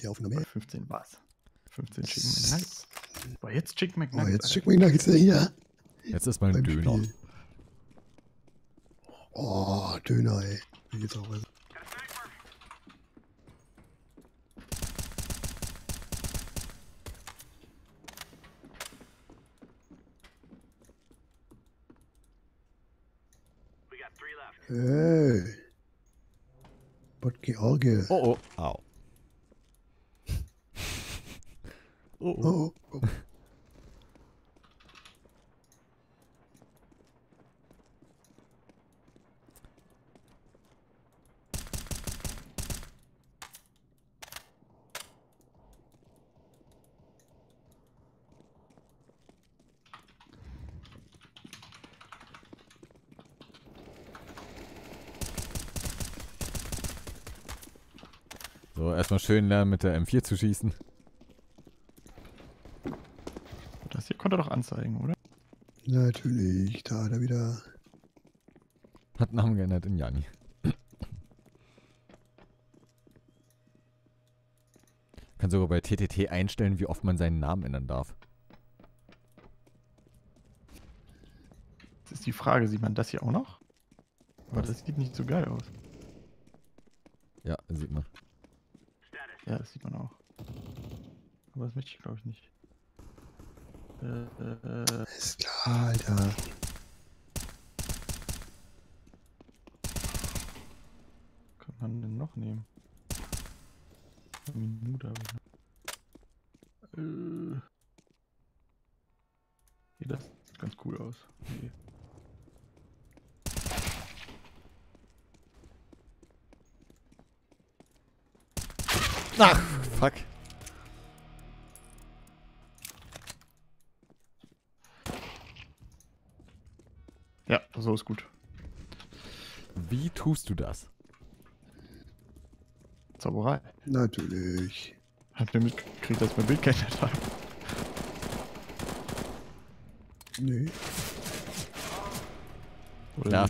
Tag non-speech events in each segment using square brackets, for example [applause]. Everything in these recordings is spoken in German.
Die Aufnahme. her. 15 was? 15 Chicken McNuggets. Boah, jetzt Chicken Oh, McNuggets. jetzt Alter. Chicken McNuggets hier. Jetzt ist mein Beim Döner. Spiel. Oh, Döner, ey. Wie geht's auch? Hey. Bot George. Oh, oh. Au. Oh, oh. Oh. So, erstmal schön lernen, mit der M4 zu schießen. Das hier konnte er doch anzeigen, oder? Natürlich, da hat er wieder. Hat Namen geändert in Jani. Kann sogar bei TTT einstellen, wie oft man seinen Namen ändern darf. Jetzt ist die Frage, sieht man das hier auch noch? Aber Was? das sieht nicht so geil aus. Ja, sieht man. Ja, das sieht man auch. Aber das möchte ich glaube ich nicht. Äh, äh, äh, Ist klar, Alter. kann man denn noch nehmen? Eine Minute habe ich noch. Äh. Hier, das sieht ganz cool aus. Nee. Ach, fuck. Ist gut. Wie tust du das? Zauberei. Natürlich. Habt ihr mitgekriegt, dass ich mein Bild geändert habe? Nee. Oder Ja.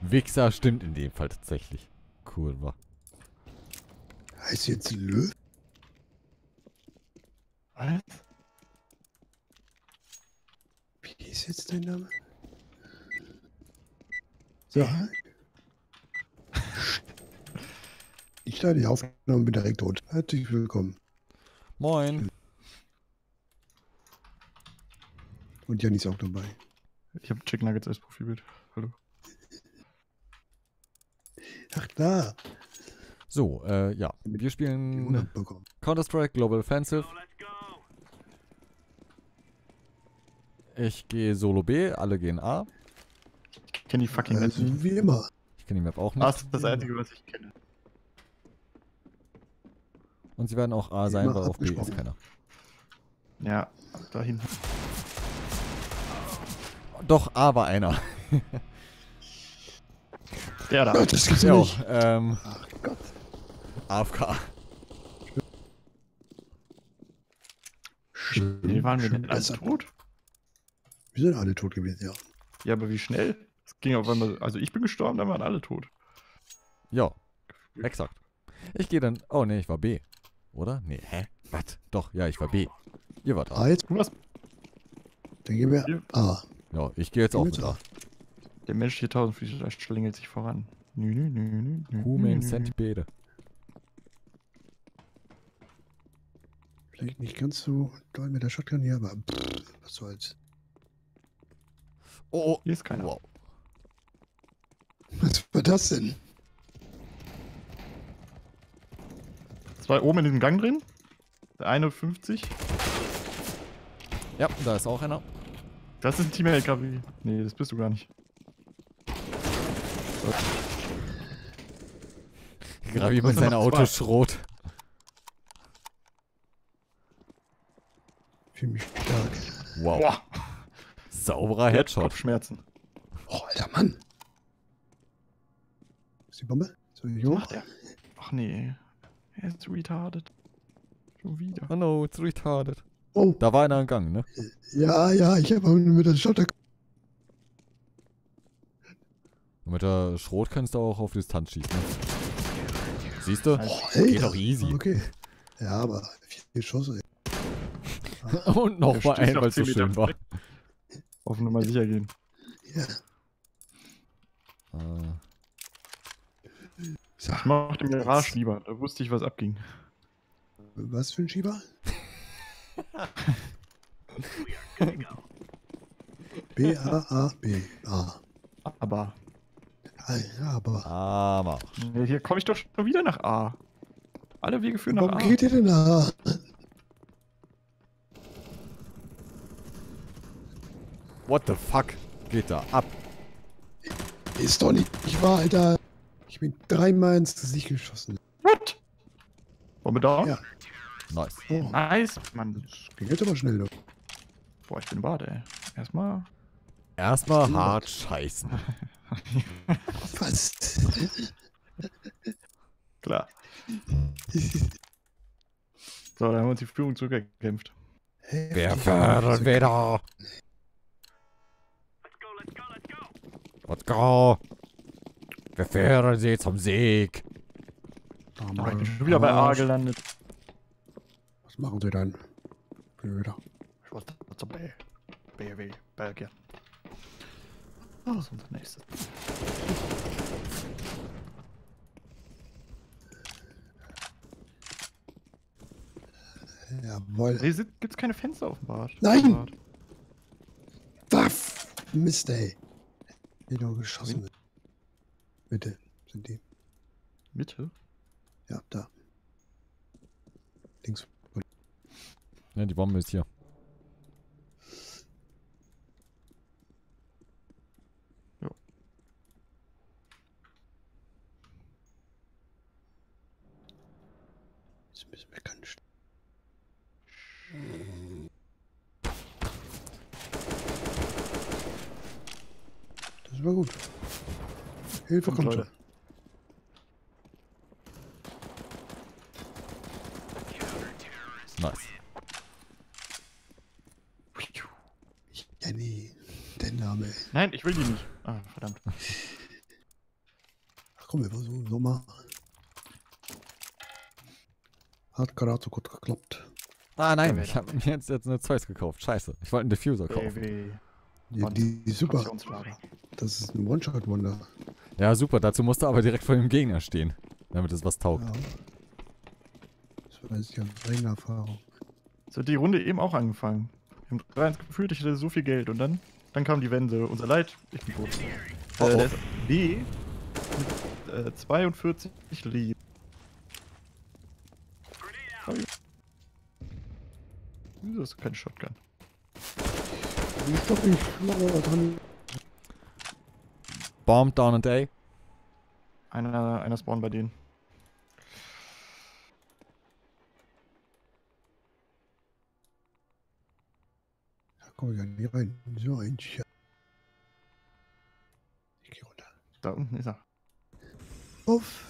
Wichser stimmt in dem Fall tatsächlich. Cool, war. Heißt jetzt Löw? Was? Wie ist jetzt dein Name? So. Ich starte die Aufnahme und bin direkt tot. Herzlich willkommen. Moin. Und Janni ist auch dabei. Ich habe Chicken Nuggets als Profilbild. Hallo. Ach da. So, äh, ja. Wir spielen 100 bekommen. Counter-Strike Global Offensive. Ich gehe Solo B, alle gehen A. Ich kenne die fucking Also, nicht. wie immer. Ich kenne die Map auch Ah, nicht. das ist das Einzige, was ich kenne. Und sie werden auch A sein, weil auf B ist keiner. Ja, da hinten. Doch, A war einer. Der da. Gott, das gibt's Ja, nicht. ähm, Ach Gott. AFK. Wie waren wir denn alle tot? Wir sind alle tot gewesen, ja. Ja, aber wie schnell? Es ging auf einmal. Also ich bin gestorben, dann waren alle tot. Ja, exakt. Ich gehe dann. Oh, nee, ich war B. Oder? Nee, hä? Was? Doch, ja, ich war B. Ihr wart A. Ah, jetzt, Du warst dann gehen wir. Ah, Ja, ich gehe jetzt auch Gehen mit wir A. der menschliche Tausendfüßler schlängelt sich voran. Nü, nü, nü, nü, nü, Human. Centipede. vielleicht nicht ganz so doll mit der Shotgun hier, aber pff, was soll's. Oh, Hier ist keiner. wow. Das denn? Zwei oben in diesem Gang drin. Der eine 50. Ja, da ist auch einer. Das ist ein Team LKW. Nee, das bist du gar nicht. Gravi mit seiner? Autoschrot. Fühl mich stark. Wow. Boah, Sauberer Headshot. Kopfschmerzen. Oh, alter Mann. Die Bombe? Macht er? Ach nee. Er ist retarded. Schon wieder. Oh no, it's retarded. Oh, Da war einer im Gang, ne? ja, ja, ich habe mit der. Und mit der Schrot kannst du auch auf Distanz schießen. Ne? Siehst du? Oh. Geht doch easy. Okay. Ja, aber vier Schuss. ey. [laughs] Und noch Der mal stößt ein, weil es so 10 Meter schön war. Auf Nummer sicher gehen. Ja. Ah. So, Ich mochte Mirage lieber, da wusste ich, was abging. was für ein Schieber? [laughs] B, A, A, B, A. Aber aber Aber. nee, hier komme ich doch schon wieder nach A. Alle Wege führen nach warum A. geht ihr denn da? What the fuck geht da ab? Ist doch nicht ich war, Alter. Bin dreimal ins Gesicht geschossen. What? Wollen wir da? Ja. Nice. Oh, Nice, Mann. das ging jetzt aber schnell. doch. Boah, ich bin Bade, ey. Erstmal. Erstmal hart scheißen. [laughs] Was? Klar. So, da haben wir uns die Führung zurückgekämpft. Wer fördert wieder? Let's go. Wir führen sie zum Sieg. Oh, ich bin schon wieder bei A gelandet. Was machen sie dann? Blöder. Ich wollte zu B. BW, Belgien. Das ist unser nächstes. Jawohl. Hier sind, gibt's keine Fenster auf dem Bad. Nein! Bad. Waff! Mist, ey. Die doch geschossen Bitte, sind die. Mitte? Ja, da. Links. Ja, die Bombe ist hier. Ist ein bisschen bekannt. Das war gut. Hilfe Kommt, kommt schon. Nice. Ja, nee. Der Name. ey. Nein, ich will die nicht. Ah, verdammt. Ach komm, wir versuchen so mal. Hat gerade so gut geklappt. Ah nein, Ja, ich habe mir jetzt, jetzt eine Zeus gekauft. Scheiße. Ich wollte einen Diffuser kaufen. BW. Die, die, die ist super. Das ist ein One-Shot-Wunder. Ja, super. Dazu musst du aber direkt vor dem Gegner stehen. Damit es was taugt. Ja. Das weiß ich aus eigener Erfahrung. So hat die Runde eben auch angefangen. Wir haben 3 gefühlt, ich hatte so viel Geld und dann, dann kam die Wende. Unser Leid, ich bin tot. Oh, Äh, oh. der ist B mit äh, 42 Leben. Wieso hast du keine Shotgun? Ich stopp mich. Mach mal dran. Bomb down and A. Einer, einer spawn bei denen. Da komm ich ja nicht rein. So ein Scherz. Ich geh runter. Da unten ist er. Uff.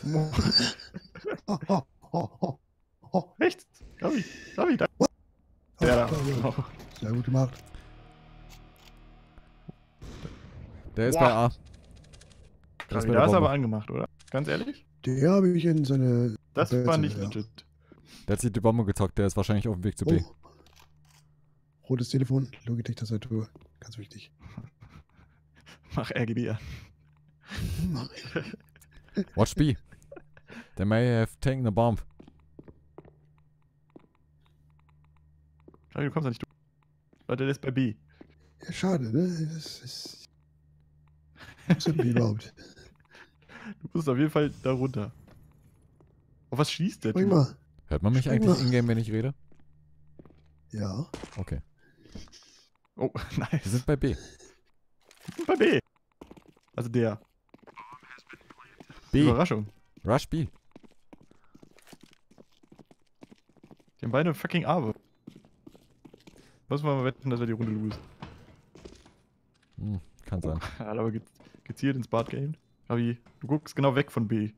oh, oh, oh, oh, oh. Rechts! Gabi! Gabi, da! Oh, Der da! ja, ja. Sehr gut gemacht. Der ist Wow. bei A. Der Gabi, ist bei da der ist aber angemacht, oder? Ganz ehrlich? Der habe ich in seine. Das Tabelle, war nicht ja. legit. Der hat sich die Bombe gezockt. Der ist wahrscheinlich auf dem Weg zu B. Oh. Rotes Telefon, Logitech-Tastatur. Ganz wichtig. [laughs] Mach RGB an. Mach ich. Watch B. They may have taken a bomb. Gabi, du kommst da nicht durch. Leute, der ist bei B. Ja, schade, ne? Das ist. Was wir überhaupt? [laughs] Du musst auf jeden Fall da runter. Auf was schließt der Bring Typ? mal. Hört man mich Spring eigentlich mal. in-game, wenn ich rede? Ja. Okay. Oh, [laughs] Wir nice. sind bei B. bei B. Also der. B. Überraschung. Rush B. Die haben beide fucking Arbe. Muss man mal wetten, dass wir die Runde losen. Hm, kann sein. Er [laughs] hat aber ge gezielt ins Bad geaimt. Abi, du guckst genau weg von B.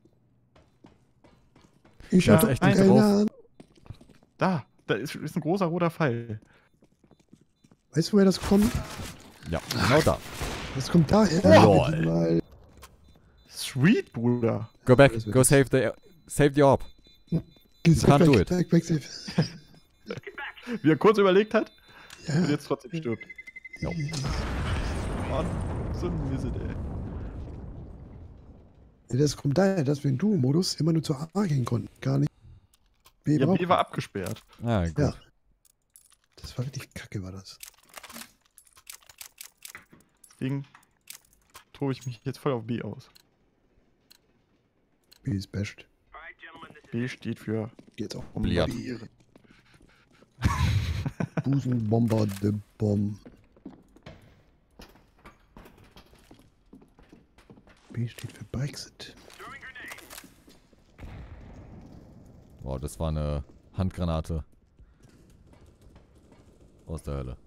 Ich Ja, hab echt nicht drauf. Da, da ist, ist ein großer roter Pfeil. Weißt du, woher das kommt? Ja, genau da. Das kommt daher. Lol. Sweet, Bruder. Go back. Go save the, save the orb. You can't back, do it. Back, back, safe. Wie er kurz überlegt hat Ja. und jetzt trotzdem stirbt. Jo. Mann, so ein Mist, ey. Ja, Das kommt daher, dass wir im Duo-Modus immer nur zur A gehen konnten. Gar nicht. B Ja, braucht- B war abgesperrt. Ah, gut. Ja. Das war richtig kacke, war das. Deswegen tobe ich mich jetzt voll auf B aus. B ist best. B steht für Geht's auch um. Bombardieren. [laughs] Busenbomber de Bomb. B steht für Brexit. Wow, das war eine Handgranate. Aus der Hölle.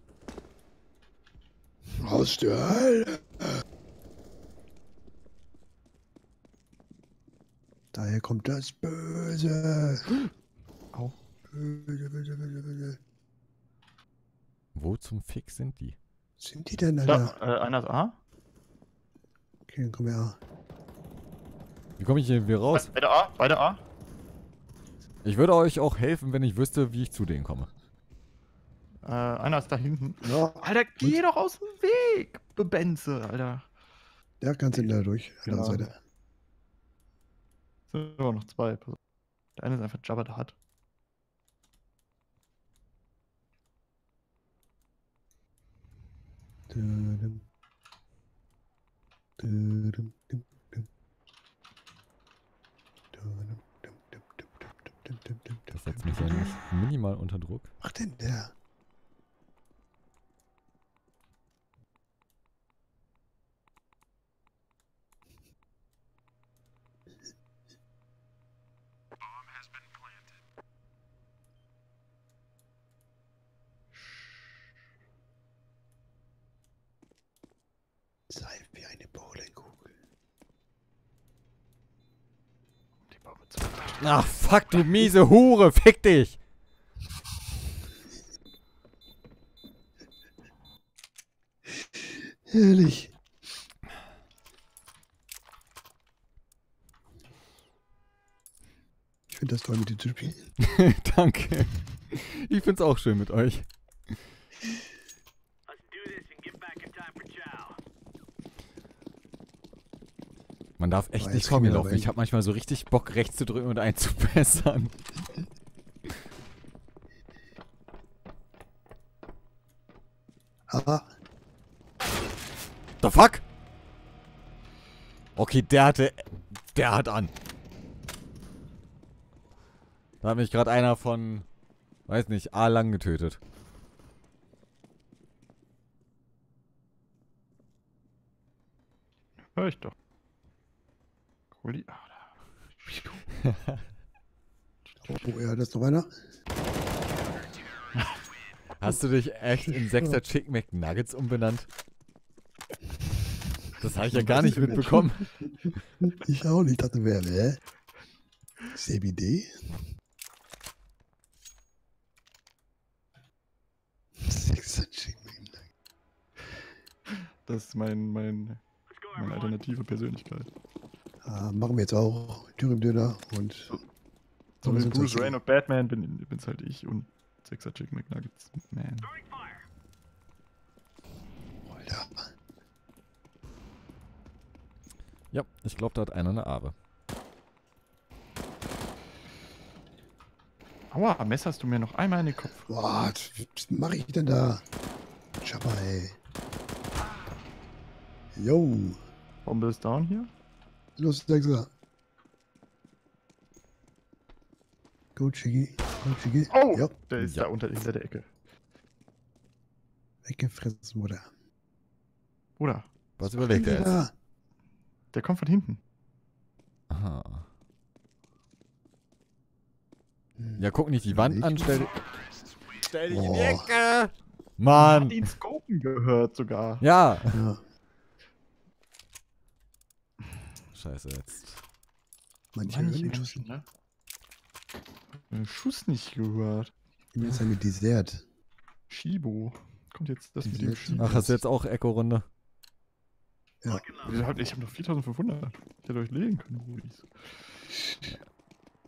Aus der Hölle. Daher kommt das Böse. Au. Böse, böse, böse, böse. Wo zum Fick sind die? Sind die denn, Da, Alter? äh, einer ist A. Okay, dann komm her. Wie komme ich hier wieder raus? Beide A, beide A. Ich würde euch auch helfen, wenn ich wüsste, wie ich zu denen komme. Äh, einer ist da hinten. Ja, Alter, geh doch aus dem Weg, Bebenze, Alter. der kann sind da durch. An der Genau. Seite. Sind aber noch zwei. Der eine ist einfach Jabba the Hutt. Dudum. Dudum, dum, dum. Das setzt mich ja nicht minimal unter Druck. Macht denn der? Sei wie eine Bowlingkugel. Die Bombe zu. Ach, fuck, du miese Hure, fick dich! Herrlich. Ich finde das toll, mit dir zu spielen. [laughs] Danke. Ich find's auch schön mit euch. Man darf echt Boah, nicht vor mir laufen. aber Ich habe manchmal so richtig Bock, rechts zu drücken und einzubessern. Ah, The fuck? Okay, der hatte... Der hat an. Da hat mich gerade einer von... Weiß nicht, A lang getötet. Hör ich doch. Die. Ah, da. [laughs] oh ja, das ist noch einer. [laughs] Hast du dich echt in 6er Chicken McNuggets umbenannt? Das habe ich ja gar nicht mitbekommen. [laughs] Ich auch nicht. Ich dachte, wer, wer? CBD? Sechser Chicken McNugget. Das ist mein, mein, meine alternative Persönlichkeit. Ah, machen wir jetzt auch. Dürüm-Döner und. So wir wie Bruce so- Wayne und Batman bin, bin's halt ich und Sechser Chicken McNuggets. Man. Alter. Ja, ich glaube, da hat einer eine Aare. Aua, messerst du mir noch einmal in den Kopf. Boah, was, mache ich denn da? Chopper, ey. Yo. Bombe ist down hier. Los, Sechser. Go, Chiggy. Go, Chiggy. Oh! Ja, Der ist Ja. da unter hinter der Ecke. weggefressen wurde. Oder? Was überlegt er jetzt? Der kommt von hinten. Aha. Hm. Ja, guck nicht die Wand an, stell, stell dich in die. Ecke! Mann! ihn Scopen gehört sogar. Ja! Ja, Scheiße jetzt. manche den Menschen, Schuss. ne? Den Schuss nicht gehört. Ich bin jetzt mit Dessert. Shibo. Kommt jetzt das mit Diese- dem Shibo. Ach, hast du jetzt auch Echo-Runde? Ja. Ich hab, ich hab noch 4500. Ich hätte euch legen können, Rudis.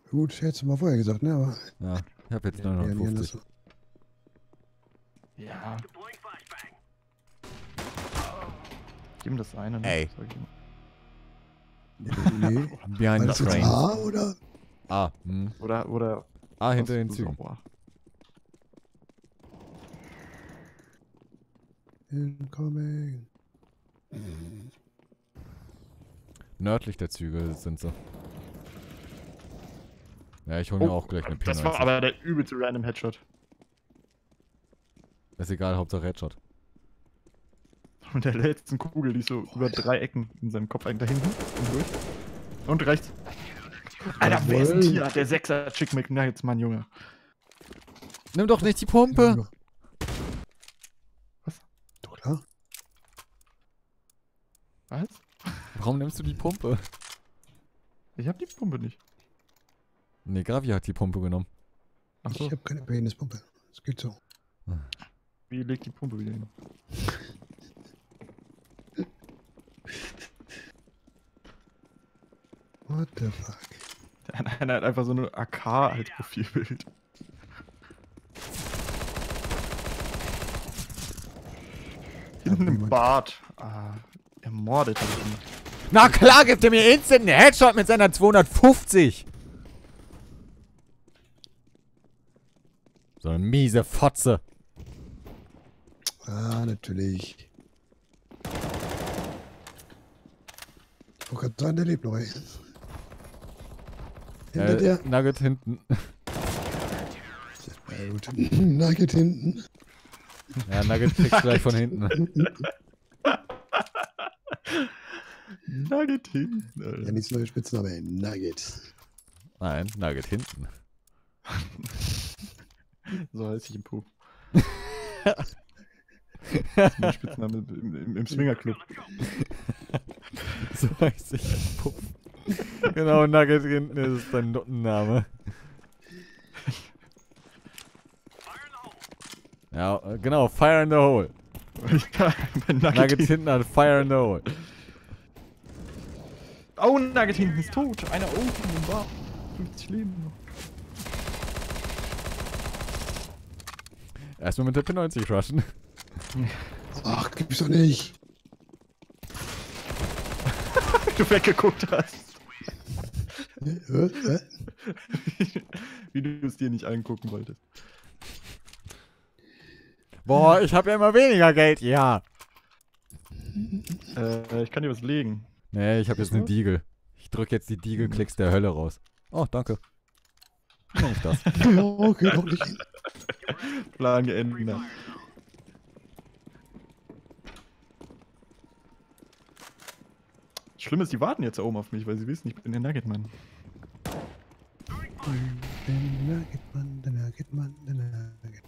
Gut, ich hätte es mal vorher gesagt, ne? Aber Ja, ich habe jetzt ja, nicht 950. anders. Ja. Gib ihm das eine, ne? Ey. Nee. Behind the train. A oder? Ah, hm. Oder, oder. Ah, hinter den Zügen. Boah. Incoming. Nördlich der Züge sind sie. Ja, ich hole mir Oh, auch gleich eine P90. Das war aber der übelste random Headshot. Ist egal, Hauptsache Headshot. [laughs] Und der letzten Kugel, die ist so über drei Ecken in seinem Kopf eigentlich da hinten und durch. Und rechts. Alter, wer ist denn Jawohl. hier? Der Sechser Chick McNuggets, Mann, Junge. Nimm doch nicht die Pumpe! Was? Doch klar. Was? Warum nimmst du die Pumpe? Ich hab die Pumpe nicht. Nee, Gravi hat die Pumpe genommen. Achso, Ich habe keine Penispumpe. Das geht so. wie legt die Pumpe wieder hin? What the fuck? Der eine hat einfach so eine AK als Profilbild. Hinten im Bad. Ah, ermordet hat er ihn. Na klar, gibt er mir instant einen Headshot mit seiner 250! So eine miese Fotze. Ah, natürlich. Ich wollte gerade sagen, der lebt noch. Hinter Äh, der. Nugget hinten. [clears throat] Nugget hinten. Ja, Nugget kriegst gleich von hinten. Nugget hinten. Ja, Alter. nichts neue Spitzname. Nugget. Nein, Nugget hinten. So heiße ich im Puff. [laughs] das ist mein Spitzname im, im, im Swingerclub. So heißt ich. Puff. [laughs] Genau, Nugget hinten ist dein Name. Ja, äh, genau, Fire in the Hole. [laughs] ja, mein Nugget, Nugget hinten. hinten hat Fire in the Hole. Oh, Nugget hinten ist tot. Einer oben im Bar. 50 Leben noch. Erstmal mit der P90 rushen. Ach, gibt's doch nicht. [laughs] du weggeguckt hast. Wie du es dir nicht angucken wolltest. Boah, ich habe ja immer weniger Geld, ja. Äh, ich kann dir was legen. Nee, ich habe jetzt eine? Diegel. Ich drücke jetzt die Diegel-Klicks der Hölle raus. Oh, danke. Mach ich das. [laughs] okay, [laughs] doch nicht. Plan geändert. Schlimm ist, die warten jetzt da oben auf mich, weil sie wissen, ich bin der Nuggetmann. Nugget.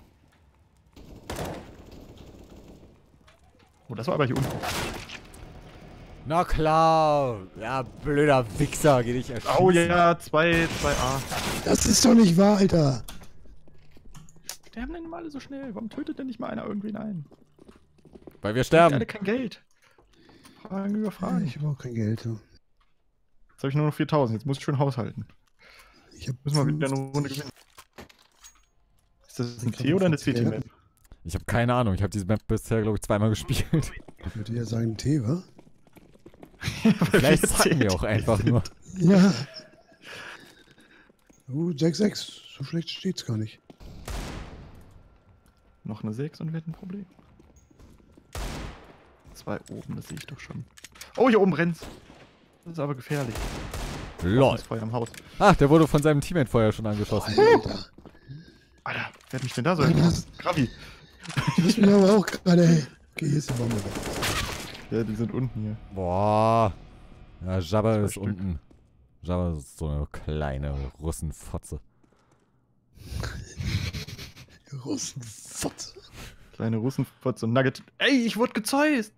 Oh, das war aber hier unten. Na klar. Ja, blöder Wichser, geh dich erschießen. Oh ja, 2, 2a. Das ist doch nicht wahr, Alter. Sterben denn immer alle so schnell? Warum tötet denn nicht mal einer irgendwen ein? Weil wir Die haben alle sterben. kein Geld. Fragen über Fragen. Ich habe auch kein Geld. so. Jetzt habe ich nur noch 4000, jetzt muss ich schon haushalten. Ich hab Müssen wir wieder eine Runde gewinnen. Ist das ein T oder eine CT-Map? Ich habe keine Ahnung. Ich habe diese Map bisher, glaube ich, zweimal gespielt. [laughs] Ich würde ja sagen T, wa? [laughs] Vielleicht zacken wir auch einfach nur. Ja. Uh, 6-6. So schlecht steht's gar nicht. Noch eine 6 und wir hätten ein Problem. Zwei oben, das sehe ich doch schon. Oh, hier oben brennt's. Das ist aber gefährlich. Lol. Das Feuer im Haus. Ach, der wurde von seinem Teammate vorher schon angeschossen. Alter. Alter, wer hat mich denn da so? Gravi. Das ist mir aber auch gerade, ey. Okay, hier ist die Bombe weg. Ja, die sind unten hier. Boah. Ja, Jabba ist Stück. unten. Jabba ist so eine kleine Russenfotze. [laughs] Russenfotze. Kleine Russenfotz und Nugget. Ey, ich wurde gezeust!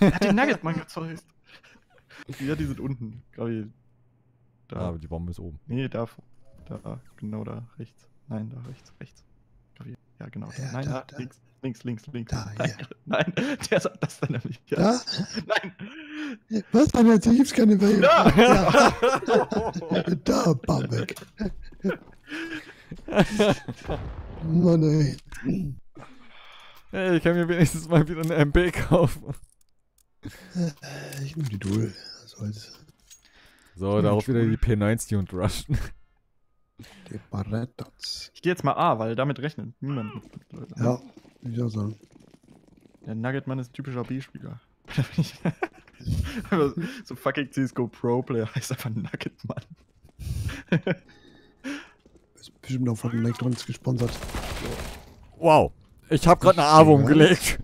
Er [laughs] hat den Nuggetmann gezeust. Ja, die sind unten. Gravi. Da. Ah, aber die Bombe ist oben. Nee, da. Da, genau da, rechts. Nein, da, rechts, rechts. Ja, genau. Ja, Nein, da, da, da. links, links, links, links. Da, Nein, ja. nein, der sagt das dann nämlich. Ja. Da? Nein, Was? Dann hat sie keine Welt. Ja. Ja. [laughs] Da, bam, weg. Mann, ey. Hey, ich kann mir wenigstens mal wieder eine MB kaufen. Ich nehme die Duel. Was soll's. So, darauf wieder die P90 und rushen. Die Barrettas. Ich gehe jetzt mal A, weil damit rechnet niemand. mit, Leute. Ja, ich auch sagen. Der Nuggetmann ist ein typischer B-Spieler. [laughs] [laughs] So fucking CSGO Pro-Player heißt einfach Nuggetmann. [laughs] Ist bestimmt auch von Electronics gesponsert. Wow. Ich habe gerade eine Was? umgelegt.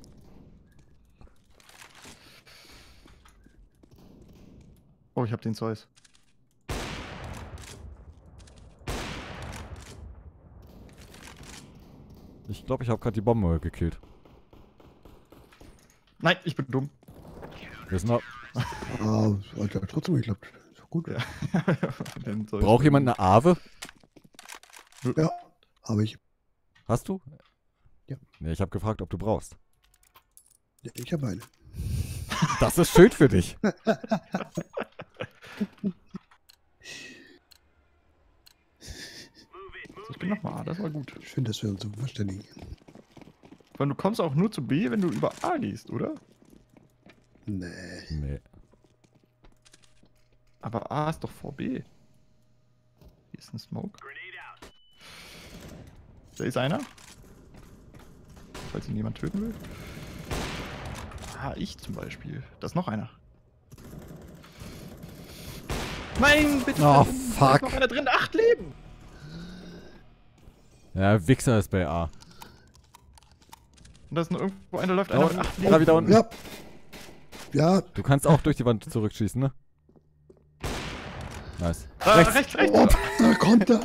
Oh, ich hab den Zeus. Ich glaube, ich habe gerade die Bombe gekillt. Nein, ich bin dumm. Wir sind noch, Ah, hat ja trotzdem geklappt. Ist doch gut. Ja. [laughs] Braucht jemand eine Ave? Ja, habe ich. Hast du? Ja. Nee, ich habe gefragt, ob du brauchst. Ja, Ich habe eine. Das ist schön für dich. [laughs] Ich bin nochmal A, das war gut. Schön, dass wir uns so verständigen. Weil du kommst auch nur zu B, wenn du über A gehst, oder? Nee. Nee. Aber A ist doch vor B. Hier ist ein Smoke. Da ist einer. Falls ihn jemand töten will. Ah, ich zum Beispiel. Da ist noch einer. Nein, bitte. Oh, da ist fuck. noch einer drin. Acht Leben. Ja, Wichser ist bei A. Und da ist noch irgendwo einer, läuft einer Da mit unten. Da wieder unten. Ja. Ja. Du kannst auch durch die Wand zurückschießen, ne? Nice. Da, Rechts. rechts, rechts. Oh, da kommt er.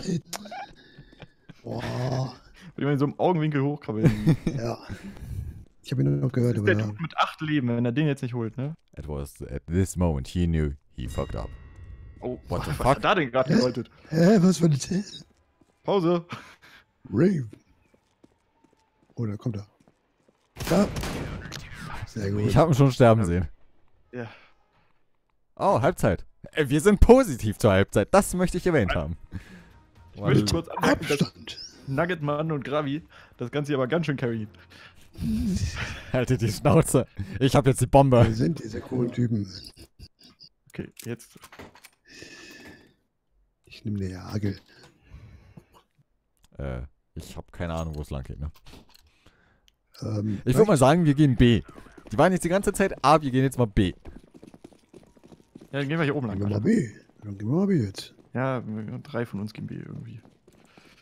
Boah. Wenn man in so einem Augenwinkel hochkrabbeln. [laughs] Ja. Ich habe ihn nur noch gehört, Das ist aber der. Typ mit acht Leben, wenn er den jetzt nicht holt, ne? It was at this moment he knew he fucked up. Oh, What the was fuck? hat da denn gerade Hä? gedeutet? Hä, was war das? Pause. Rave. Oh, da kommt er. Da. Sehr gut. Ich habe ihn schon sterben sehen. Ja. Oh, Halbzeit. Äh, Wir sind positiv zur Halbzeit. Das möchte ich erwähnt haben. Ich möchte Warte. kurz anmerken, dass Abstand. Nuggetman und Gravi das Ganze hier aber ganz schön carry. Haltet die Schnauze. Ich habe jetzt die Bombe. Wir sind diese coolen Typen. Okay, jetzt. Ich nehme eine Hagel. Äh, ich habe keine Ahnung, wo es lang geht, ne? Ähm, Ich würde mal sagen, wir gehen B. Die waren jetzt die ganze Zeit A, wir gehen jetzt mal B. Ja, dann gehen wir hier oben lang. Gehen wir mal. B. Dann gehen wir mal B jetzt. Ja, drei von uns gehen B irgendwie.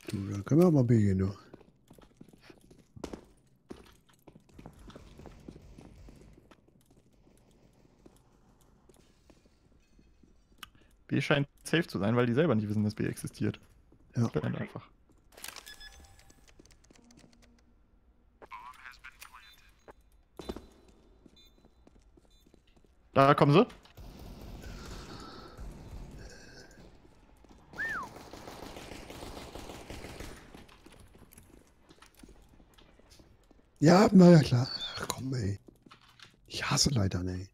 Du, dann können wir auch mal B gehen, du. B scheint safe zu sein, weil die selber nicht wissen, dass B existiert. Ja. Ganz einfach. Da kommen sie. Ja, na ja, klar. Ach komm, ey. Ich hasse Leitern, ey.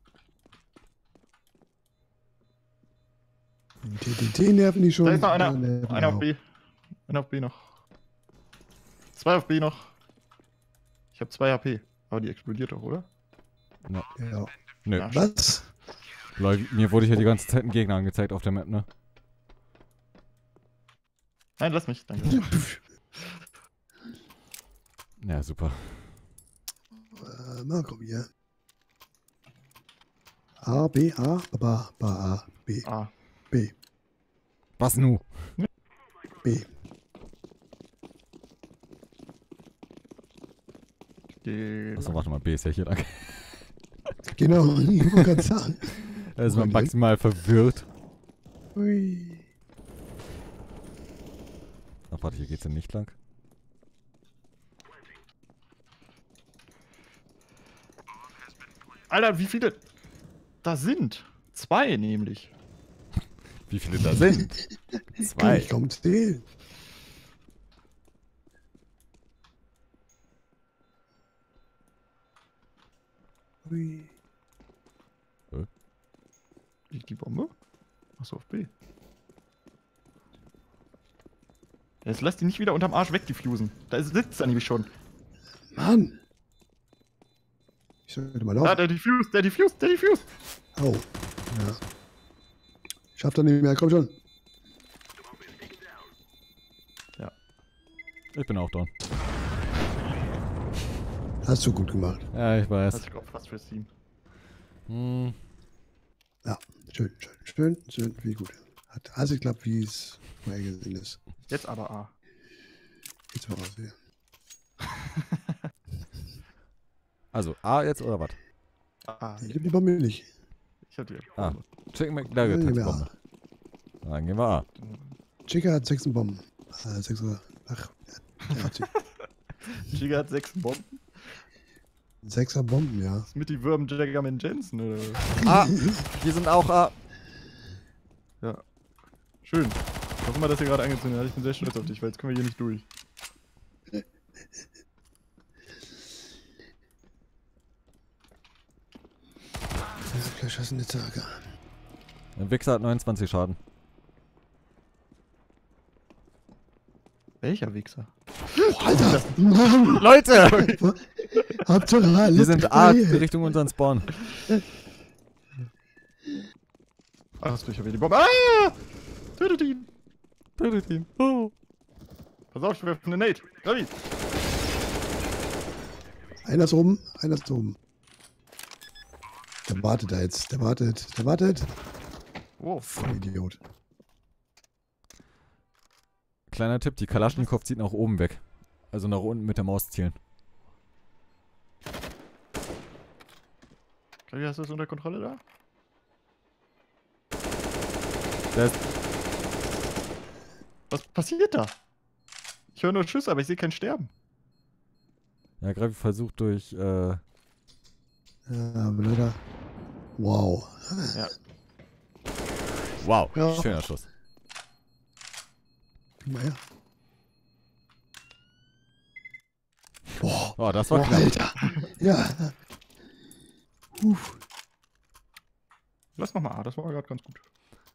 TTT nerven die schon. Da ist noch einer. Ja, Einer auf B. Einer auf B noch. Zwei auf B noch. Ich habe zwei HP. Aber die explodiert doch, oder? Ja. Nö. Ja. Was? Leute, mir wurde hier die ganze Zeit ein Gegner angezeigt auf der Map, ne? Nein, lass mich. Danke. [laughs] Ja, super. Äh, mal komm hier. A, B, A, ba, ba, A, B, ah. B, Was nu? B. Achso, warte mal, B ist ja hier lang. Genau, ich wollte gerade sagen. [laughs] Da ist man maximal verwirrt. Ui. Ach, warte, hier geht's ja nicht lang. Alter, wie viele da sind? Zwei nämlich. [laughs] Wie viele da sind? Zwei. ich kaum zählen. Ui. Liegt die Bombe? Achso, auf B. Jetzt lass die nicht wieder unterm Arsch wegdiffusen. Da ist- sitzt er nämlich schon. Mann! Ich sollte mal Da, laufen. der diffused, der diffused, der diffused. Au. Ja. Schafft er nicht mehr, komm schon. Ich bin auch down. Hast du gut gemacht. Ja, ich weiß. Das ist auch fast fürs Team. Hm, Schön, schön, schön, schön, wie gut. Hat alles geklappt, wie es vorher gesehen ist. Jetzt aber A. Jetzt mal raus [laughs] hier. also, A jetzt oder was? A. Ich hab die Bombe nicht. Ich hab die. Ah. Chicken McNugget hat Bombe. Dann gehen wir A. Chica hat sechs Bomben. Äh, sechs oder. Ach, ja, hat sie. [laughs] Giga hat sechs Bomben. Sechser Bomben, ja. Ist mit die Würm Jaggerman Jensen oder? A! Die sind auch A. Schön. Was immer das hier gerade angezündet hat. Ich bin sehr stolz auf dich, weil jetzt können wir hier nicht durch. Vielleicht hast du eine Tage. Der Wichser hat 29 Schaden. Welcher Wichser? Oh, Alter! Mann! Leute! Hauptsache alles. Wir sind A. Richtung unseren Spawn. Ach, ich habe hier die Bombe. Ah! Tötet ihn! Tötet ihn. Oh. Pass auf, ich werfe eine Nate. Ravi! Einer ist oben, einer ist oben. Der wartet da jetzt. Der wartet. Der wartet. Wow. Voll Idiot. Kleiner Tipp, die Kalaschnikow zieht nach oben weg. Also nach unten mit der Maus zielen. Ravi, hast du das unter Kontrolle da? Ist, Was passiert da? Ich höre nur Schüsse, aber ich sehe kein Sterben. ja, Gravi versucht durch, äh, Ja, aber leider. Wow. wow, Ja. schöner Schuss. Guck mal her. Boah. Oh, das war Boah, knapp. Alter. Ja. Uff. Lass noch mal A, das war gerade ganz gut.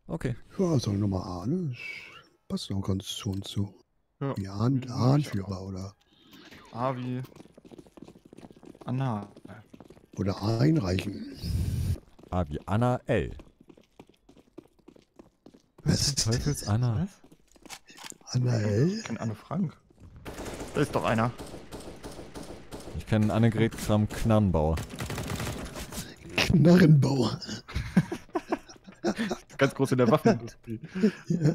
Okay. Ja, auch Nummer A, ne? Das passt auch ganz zu uns so. Ja. Wie Ahn, Ahnführer oder, A wie Anna. oder einreichen. A wie Anna L. Was ist Teufels Anna. Was? Anna L? Ich kenn Anne Frank. Da ist doch einer. Ich kenne Annegret Kram Knarrenbauer. Knarrenbauer. [laughs] Ganz groß in der Waffenindustrie. Ja.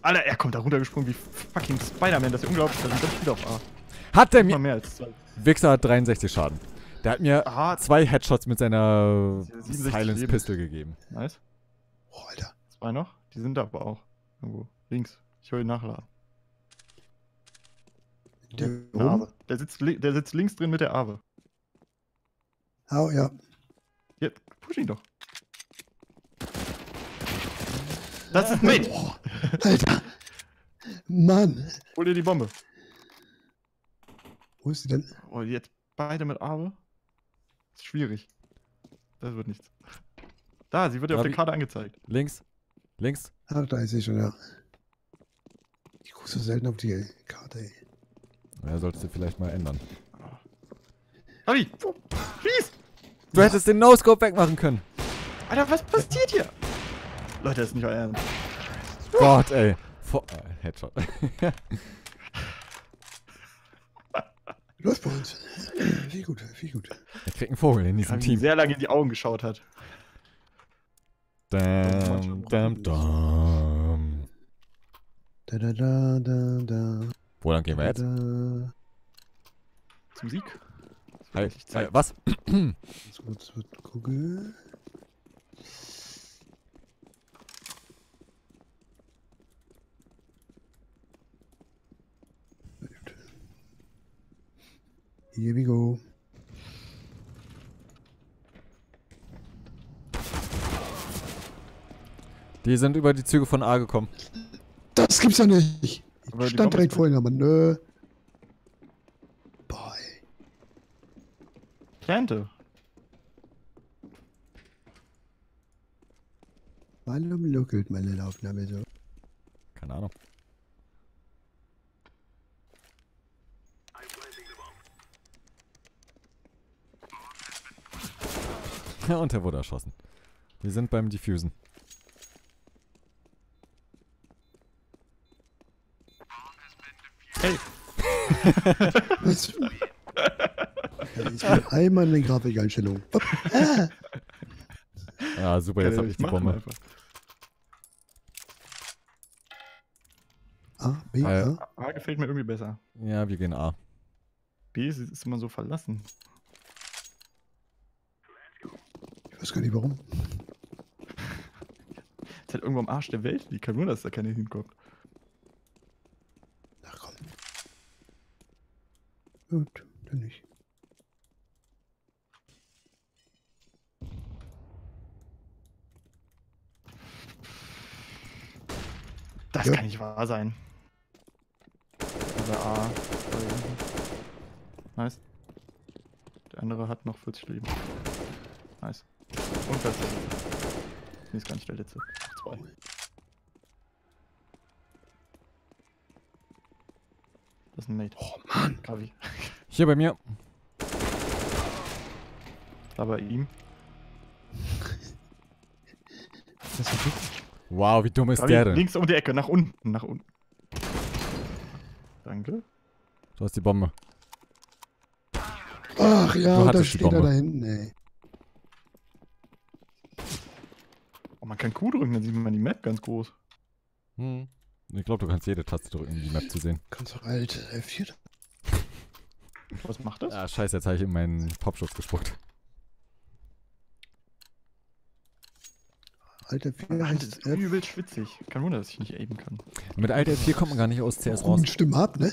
Alter, er kommt da runtergesprungen wie fucking Spider-Man. Das ist unglaublich. Da sind ganz viele auf A. Hat der mir. mehr als zwei. Wichser hat 63 Schaden. Der hat mir Aha, zwei Headshots mit seiner 67 Silence. Pistol gegeben. nice. Oh, Alter. Zwei noch. Die sind da aber auch. Irgendwo. Links. Ich höre ihn nachladen. Der? Awe. Der sitzt, der sitzt links drin mit der Awe. Oh, ja. Jetzt, push ihn doch. Das ist Mate. Boah, Alter. Mann. Hol dir die Bombe. Wo ist sie denn? Oh, jetzt beide mit Awe. Schwierig. Das wird nichts. Da, sie wird ja auf der Karte angezeigt. Links. Links. Ah, da ist sie schon, ja. Ich gucke so selten auf die Karte, ey. Ja, solltest du vielleicht mal ändern. Harry, schieß! Du hättest den No-Scope wegmachen können. Alter, was passiert hier? Leute, das ist nicht euer Ernst. Gott, ey. Vor äh, Headshot. [laughs] Läuft bei uns. [clears throat] Viel gut, viel gut. Er kriegt einen Vogel in diesem Team. sehr lange in die Augen geschaut hat. Dam, dam, dam. Da, da, da, da, da. Wo lang gehen wir jetzt? Da. Zum Sieg. Zeit. was? Jetzt kurz gucken. Here we go. Die sind über die Züge von A gekommen. Das gibt's ja nicht. Ich stand direkt ist vor ihnen, aber nö. Boah, plante. Warum luckelt meine Aufnahme so? Keine Ahnung. [laughs] und er wurde erschossen. Wir sind beim Diffusen. Hey, Was? ja, ich will einmal in den Grafikeinstellungen. Ah, Ja, super, jetzt hab ich die Bombe. einfach. A, B, Äh, A. A gefällt mir irgendwie besser. Ja, wir gehen A. B ist, ist immer so verlassen. Ich weiß gar nicht warum. Ist halt irgendwo am Arsch der Welt. Wie kann nur, dass da keiner hinkommt. Ach komm. Gut, dann nicht. Das Ja. kann nicht wahr sein. Aber A. Nice. Der andere hat noch 40 Leben. Nice. Und das ist ist gar nicht der letzte. Zwei. Das ist ein Mate. Oh Mann. Gavi. Hier bei mir. Da bei ihm. [laughs] Das ist gut. Wow, wie dumm ist Gavi, der denn? links um die Ecke, nach unten, nach unten. Danke. Du hast die Bombe. Ach ja, Du da steht er Bombe. da hinten, ey. Man kann Q drücken, dann sieht man die Map ganz groß. Hm. Ich glaube, du kannst jede Taste drücken, um die Map zu sehen. Kannst doch alt F4. Was macht das? Ah, scheiße, jetzt habe ich in meinen Popschutz gespuckt. Alt F4 Mann, das heißt ist F. übel schwitzig. Kein Wunder, dass ich nicht aimen kann. Mit Alt F4 kommt man gar nicht aus CS raus. Stimmen ab, ne?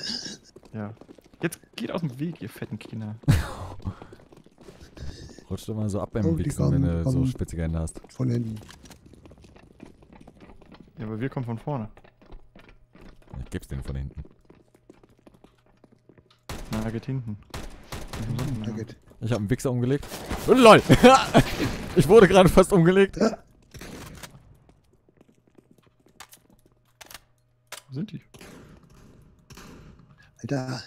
Ja. Jetzt geht aus dem Weg, ihr fetten Kinder. [laughs] Rutscht immer so ab beim Oh, die Wichsen, wenn du so spitzige Hände hast. Von hinten. Ja, aber wir kommen von vorne. Ich geb's denen von hinten. Na, geht hinten. Geht. Ich habe einen Wichser umgelegt. Oh, LOL! [laughs] ich wurde gerade fast umgelegt. Wo sind die? Alter.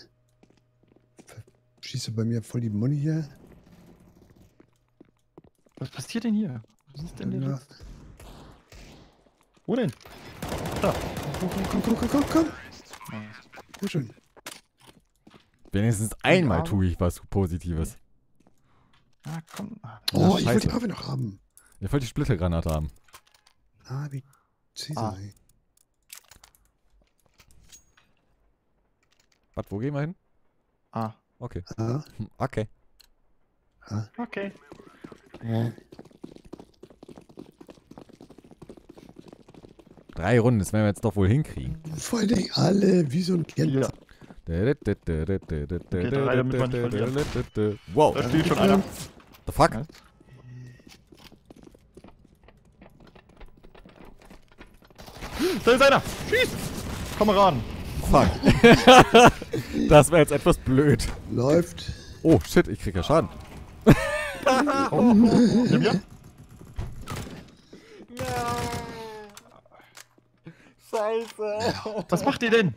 Schießt du bei mir voll die Money hier? Was passiert denn hier? Was ist denn Ja. der Wo denn? Da. Komm, komm, komm, komm, komm. Sehr schön. Wenigstens einmal tue ich was Positives. Ah, komm. Oh, ich wollte die. Waffe noch haben. Ich wollte die Splittergranate haben. Ah, wie Ah. Was, wo gehen wir hin? ah. Okay. Ah, Hm, Okay. ah. Okay. Drei Runden, das werden wir jetzt doch wohl hinkriegen. Vor Dingen alle wie so ein Kind. Ja. Wow, Da steht schon einer. the fuck? Da ist einer! Schieß! Kameraden! Fuck. [laughs] das wäre jetzt etwas blöd. Läuft. Oh, shit, ich krieg ja Schaden. [laughs] Oh. Nimm ja. [laughs] Scheiße. Was macht ihr denn?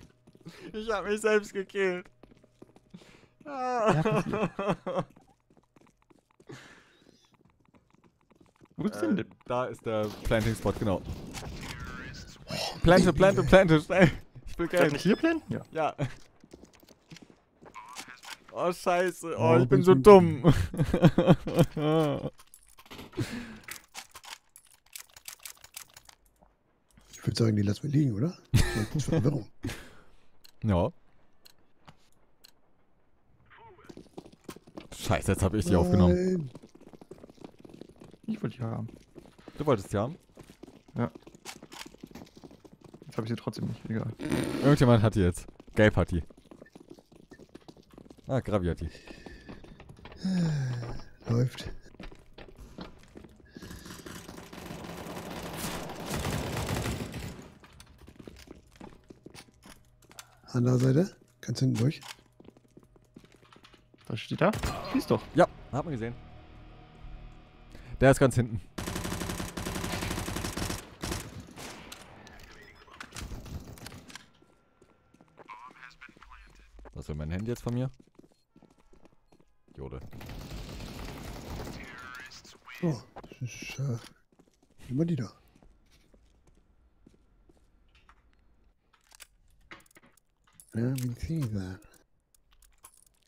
Ich hab mich selbst gekillt. Wo ist denn der? Da ist der Planting Spot, genau. Plante, plante, plante, schnell. Ich will Geld. ich hier blenden? Ja. Ja. Oh, scheiße. Oh, ich bin so du- dumm. [laughs] Ich würde sagen, die lassen wir liegen, oder? Das ist Verwirrung. [laughs] ja. Scheiße, jetzt habe ich die aufgenommen. Ich wollte die haben. Du wolltest die haben? Jetzt habe ich sie trotzdem nicht. Egal. Irgendjemand hat die jetzt. Gelb hat die. Ah, Gravi hat die. Läuft. Andere Seite. Kannst hinten durch. Was steht da? Schieß doch. Ja, hat man gesehen. Der ist ganz hinten. Was will mein Handy jetzt von mir? Jode. Oh, das ist, äh, immer die da. Ja, wie das?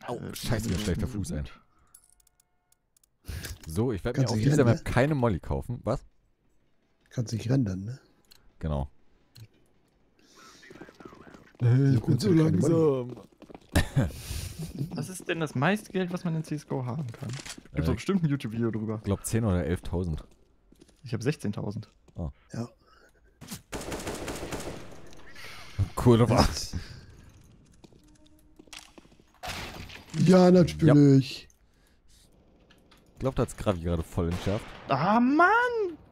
Au, Äh, scheiße, mir schlägt der Fuß ein. So, ich werde mir auf dieser Map keine Molly kaufen. Was? Kannst nicht rendern, ne? Genau. ich bin so langsam. [laughs] Was ist denn das meiste Geld, was man in CSGO haben kann? Gibt Äh, doch bestimmt ein YouTube-Video drüber. Ich glaube 10 oder 11.000. Ich habe 16.000. Ja. Cool, oder? Ja, natürlich. Ich glaube, da hat's Gravi gerade voll entschärft. Ah, Mann!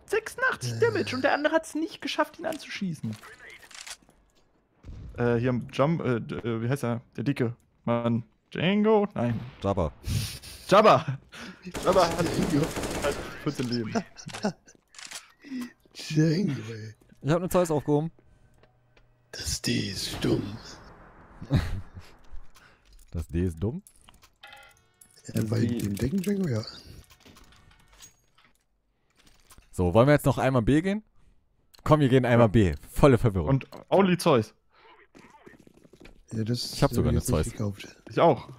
86 Äh. Damage und der andere hat es nicht geschafft, ihn anzuschießen. Äh, hier am Jump, äh, äh, wie heißt er? Der Dicke. Mann. Django? Nein. Jabba. Jabba! Jabba hat halt 14 Leben. [laughs] Django, ey. Ich habe eine Zeus aufgehoben. Das D ist stumm. Das D ist dumm. Ja, bei Die- dem Decken Django, ja. So, wollen wir jetzt noch einmal B gehen? Komm, wir gehen einmal B. Volle Verwirrung. Und only Zeus. ja das Ich hab sogar eine Zeus. gekauft. Ich auch.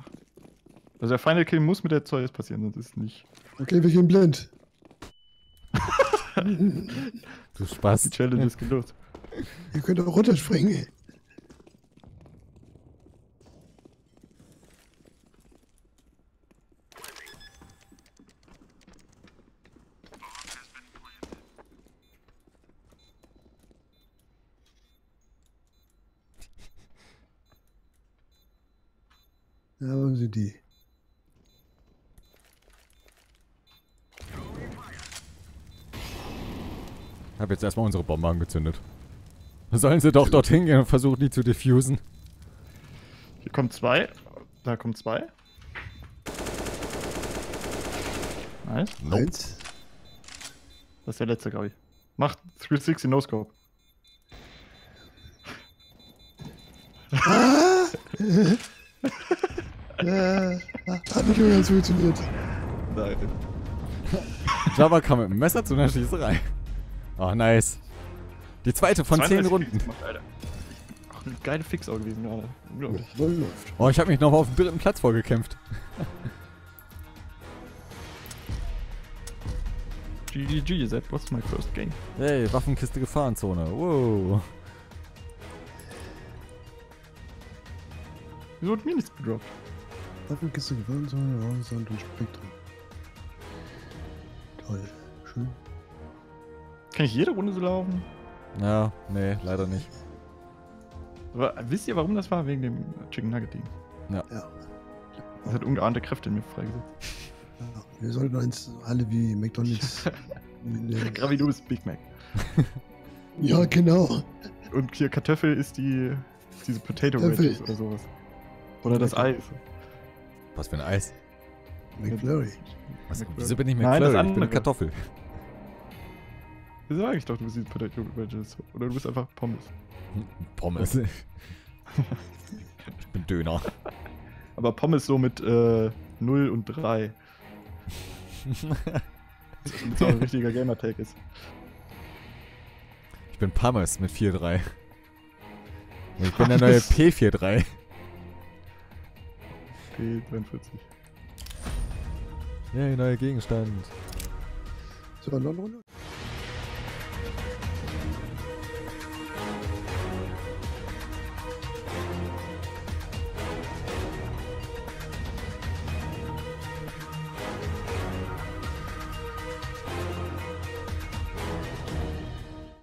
Also der Final Kill muss mit der Zeus passieren, sonst ist es nicht. Okay, wir gehen blind. [laughs] du Spaß. Die Challenge ist gelöst. Ihr könnt auch runterspringen. Ja, wo sind die? Ich habe jetzt erstmal unsere Bombe angezündet. Sollen sie doch dorthin gehen und versuchen, die zu diffusen? Hier kommen zwei. Da kommen zwei. Nice. Nope. Eins. Das ist der letzte, glaube ich. Macht 360 No-Scope. Ah! [laughs] [laughs] ja, hat nicht mehr ganz funktioniert. Nein. Jabba kam mit dem Messer zu einer Schießerei. Oh, nice. Die zweite von 10 Runden. Ach, eine geile Fix auch gewesen gerade. Unglaublich. Oh, ich habe mich noch auf den dritten Platz vorgekämpft. GGG, that was my first game. Hey, Waffenkiste Gefahrenzone. Wow. Wieso hat mir nichts gedroppt? Waffenkiste gewonnen, sondern Horizont und Spektrum. Toll. Schön. Kann ich jede Runde so laufen? Ja, nee, leider nicht. Aber wisst ihr, warum das war? Wegen dem Chicken Nugget Ding. Ja. Das hat ungeahnte Kräfte in mir freigesetzt. ja. Wir sollten uns alle wie McDonalds. [laughs] Gravidus Big Mac. [laughs] ja, genau. Und hier Kartoffel ist die diese Potato Kartoffel. Wedges oder sowas. Oder das Eis. Was für ein Eis. McFlurry. Was, McFlurry. wieso bin ich Nein, das McFlurry? Ich bin eine andere. Kartoffel. Wieso sag ich doch, du bist die Potato Wedges? Oder du bist einfach Pommes. Pommes. [laughs] ich bin Döner. Aber Pommes so mit äh, 0 und 3. [laughs] Damit so ein richtiger Gamertag ist. Ich bin Pommes mit 4-3. Und ich bin der neue Pommes. P43. P43. Yay, neuer Gegenstand. So, Runde?